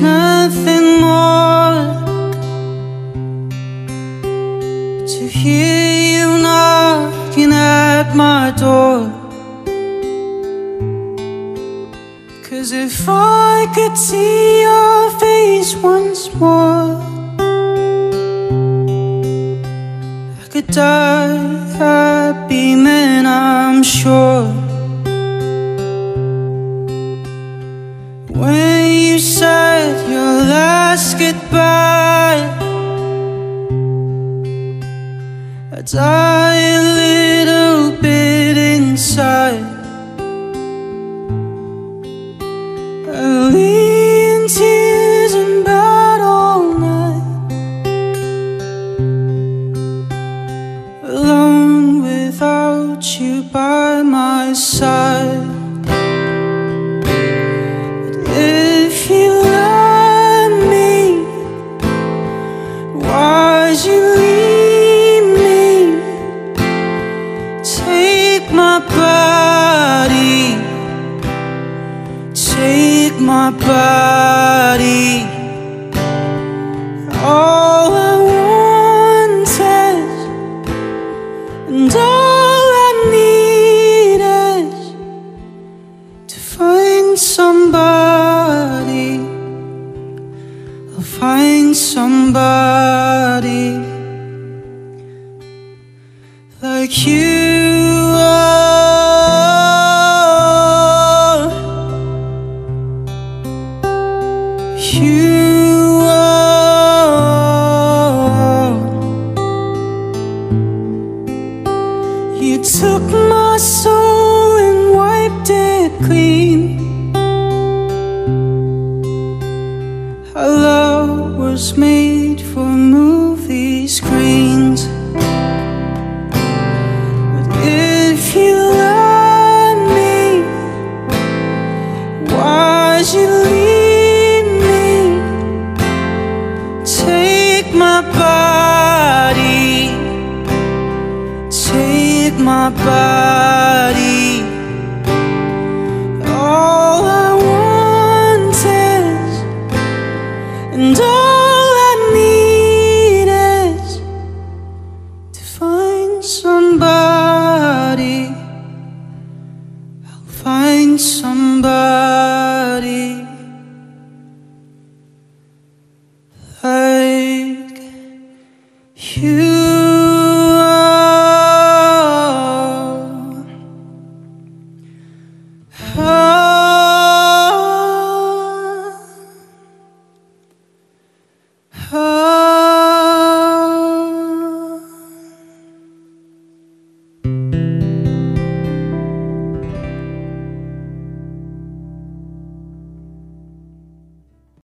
nothing more To hear you knocking at my door. Cause if I could see your face once more I could die happy man, I'm sure. Last goodbye, I die a little bit inside. I lay in tears and bed all night, alone without you by my body. All I wanted and all I need is to find somebody. I'll find somebody like you You. You took my soul and wiped it clean. Our love was made for movie screens. Take my body. Take my body. All I want is And all I need is To find somebody. you